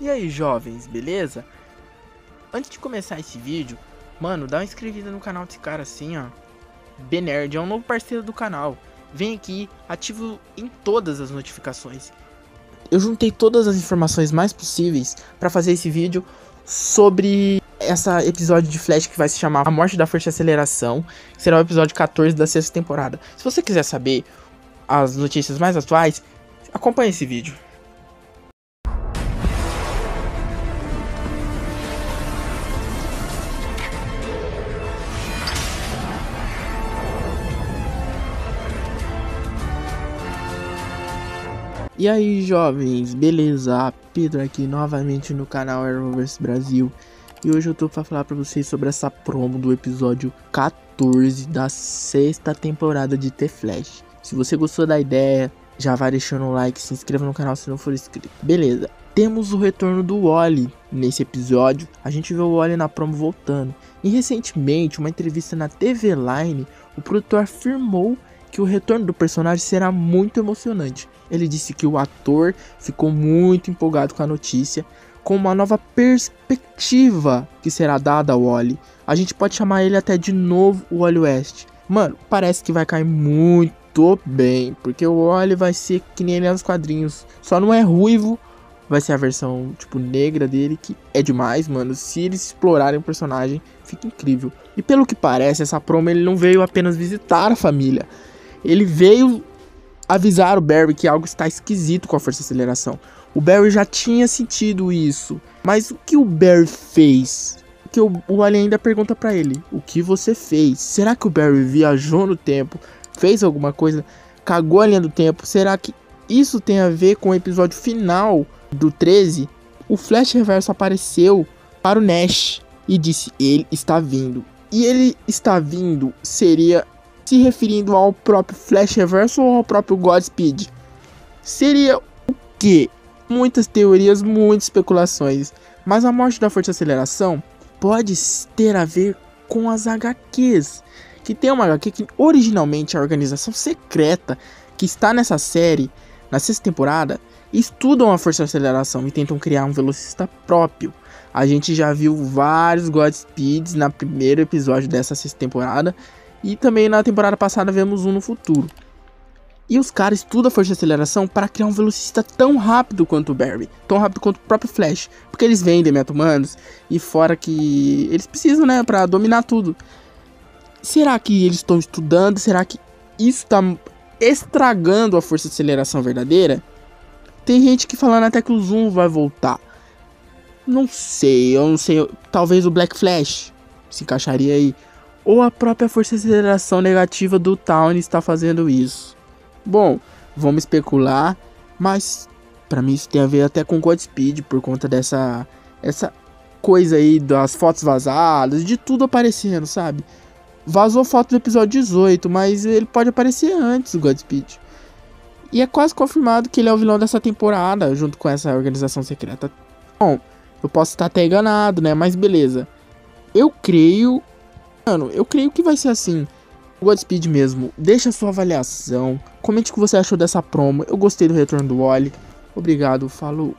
E aí, jovens, beleza? Antes de começar esse vídeo, mano, dá uma inscrevida no canal desse cara assim, ó. Benerd é um novo parceiro do canal. Vem aqui, ativo em todas as notificações. Eu juntei todas as informações mais possíveis para fazer esse vídeo sobre essa episódio de Flash que vai se chamar A Morte da Força e Aceleração, que será o episódio 14 da sexta temporada. Se você quiser saber as notícias mais atuais, acompanhe esse vídeo. E aí jovens, beleza? Pedro aqui novamente no canal Arrowverse Brasil. E hoje eu tô pra falar pra vocês sobre essa promo do episódio 14 da sexta temporada de The Flash. Se você gostou da ideia, já vai deixando um like, se inscreva no canal se não for inscrito. Beleza, temos o retorno do Wally nesse episódio. A gente vê o Wally na promo voltando. E recentemente, uma entrevista na TV Line, o produtor afirmou que o retorno do personagem será muito emocionante. Ele disse que o ator ficou muito empolgado com a notícia, com uma nova perspectiva que será dada ao Wally. A gente pode chamar ele até de novo o Wally West. Mano, parece que vai cair muito bem, porque o Wally vai ser que nem ele é nos quadrinhos. Só não é ruivo, vai ser a versão, tipo, negra dele, que é demais, mano. Se eles explorarem o personagem, fica incrível. E pelo que parece, essa promo ele não veio apenas visitar a família ele veio avisar o Barry que algo está esquisito com a força de aceleração. O Barry já tinha sentido isso. Mas o que o Barry fez? Que o, o Alien ainda pergunta para ele: O que você fez? Será que o Barry viajou no tempo? Fez alguma coisa? Cagou a linha do tempo? Será que isso tem a ver com o episódio final do 13? O Flash Reverso apareceu para o Nash e disse: Ele está vindo. E ele está vindo seria se referindo ao próprio Flash Reverso ou ao próprio Godspeed? Seria o que? Muitas teorias, muitas especulações. Mas a morte da Força de Aceleração pode ter a ver com as HQs. Que tem uma HQ que originalmente a organização secreta que está nessa série, na sexta temporada, estudam a força de aceleração e tentam criar um velocista próprio. A gente já viu vários Godspeeds na primeiro episódio dessa sexta temporada e também na temporada passada vemos um no futuro. E os caras estudam a força de aceleração para criar um velocista tão rápido quanto o Barry, tão rápido quanto o próprio Flash, porque eles vendem meta-humanos e fora que eles precisam, né, para dominar tudo. Será que eles estão estudando? Será que isso está estragando a força de aceleração verdadeira? Tem gente que falando até que o Zoom vai voltar. Não sei, eu não sei, talvez o Black Flash se encaixaria aí ou a própria força de aceleração negativa do Town está fazendo isso. Bom, vamos especular, mas para mim isso tem a ver até com Godspeed por conta dessa essa coisa aí das fotos vazadas, de tudo aparecendo, sabe? Vazou foto do episódio 18, mas ele pode aparecer antes do Godspeed. E é quase confirmado que ele é o vilão dessa temporada, junto com essa organização secreta. Bom, eu posso estar até enganado, né? Mas beleza. Eu creio Mano, eu creio que vai ser assim. Godspeed mesmo. Deixa sua avaliação. Comente o que você achou dessa promo. Eu gostei do retorno do Wally. Obrigado, falou.